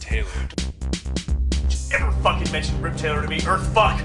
Taylor. Just ever fucking mention Rip Taylor to me, Earth fuck!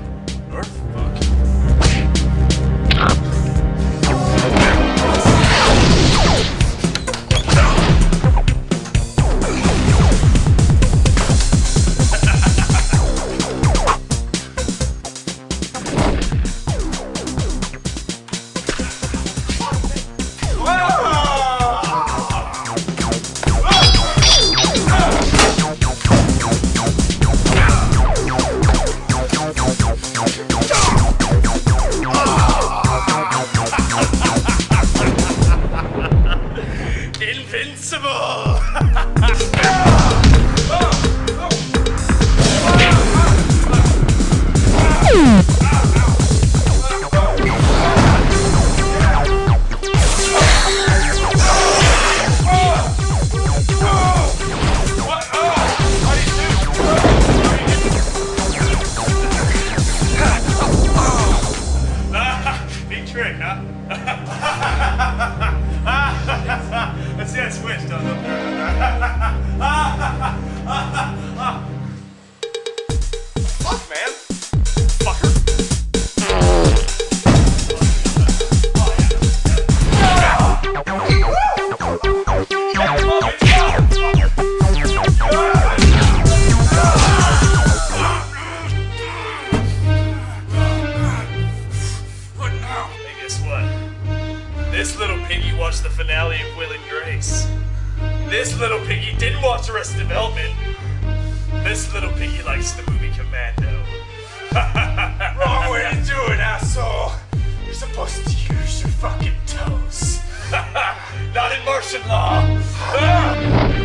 Arrested Development. This little piggy likes the movie Commando. Wrong way to do it, asshole. You're supposed to use your fucking toes. Not in Martian law. Ah!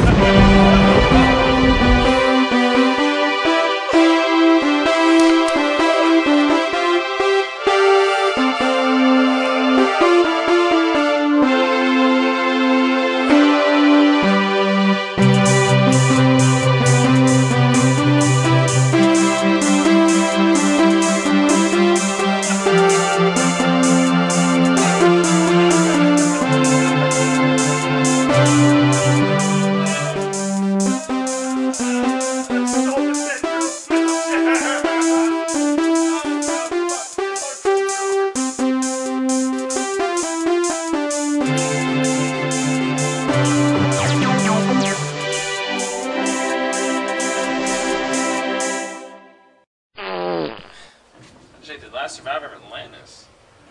last survivor of Atlantis.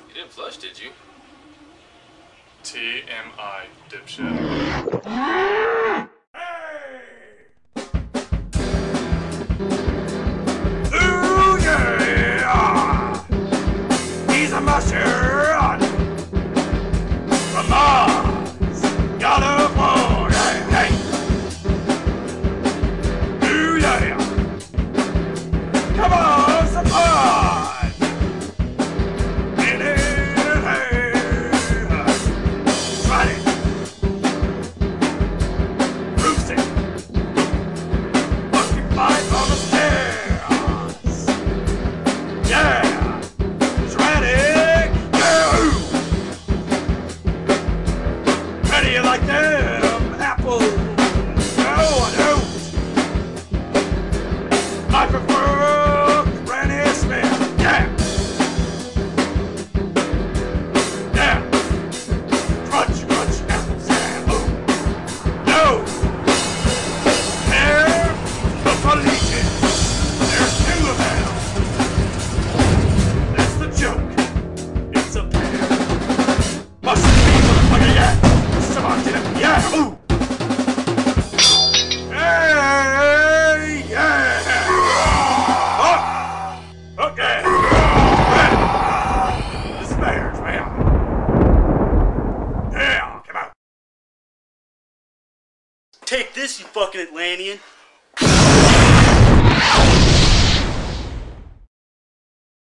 You didn't flush, did you? TMI, dipshit. fucking Atlantean.